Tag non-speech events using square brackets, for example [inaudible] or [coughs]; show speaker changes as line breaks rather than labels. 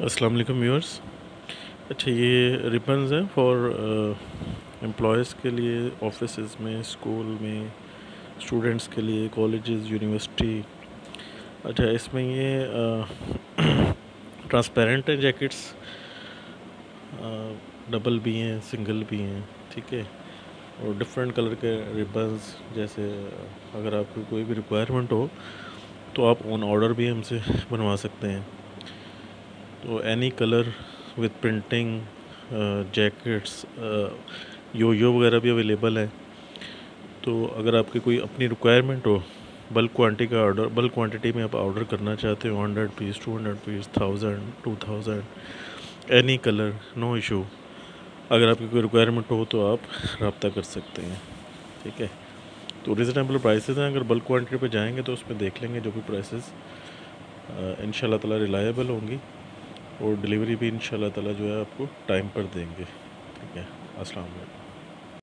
अस्सलाम वालेकुम व्यूअर्स अच्छा ये रिबन्स हैं फॉर एम्प्लॉयज़ के लिए ऑफ़िस में स्कूल में स्टूडेंट्स के लिए कॉलेजेस यूनिवर्सिटी अच्छा इसमें ये [coughs] ट्रांसपेरेंट हैं जैकेट्स डबल भी हैं सिंगल भी हैं, ठीक है? और डिफरेंट कलर के रिबन्स जैसे, अगर आपको कोई भी रिक्वायरमेंट हो तो आप ऑन ऑर्डर भी हमसे बनवा सकते हैं। तो any colour with printing jackets यो यो वगैरह भी अवेलेबल है। तो अगर आपकी कोई अपनी रिक्वायरमेंट हो बल्क क्वांटिटी का ऑर्डर बल्क क्वांटिटी में आप ऑर्डर करना चाहते हो hundred piece two hundred piece thousand two thousand any colour no issue अगर आपकी कोई रिक्वायरमेंट हो तो आप रबता कर सकते हैं, ठीक है? तो रिजनेबल प्राइसेस हैं, अगर बल्क क्वांटिटी पे जाएँगे तो उसमें देख लेंगे जो भी प्राइसेस इन ताला रिलायबल होंगी। और डिलीवरी भी इन ताला जो है आपको टाइम पर देंगे। ठीक है, अस्सलाम वालेकुम।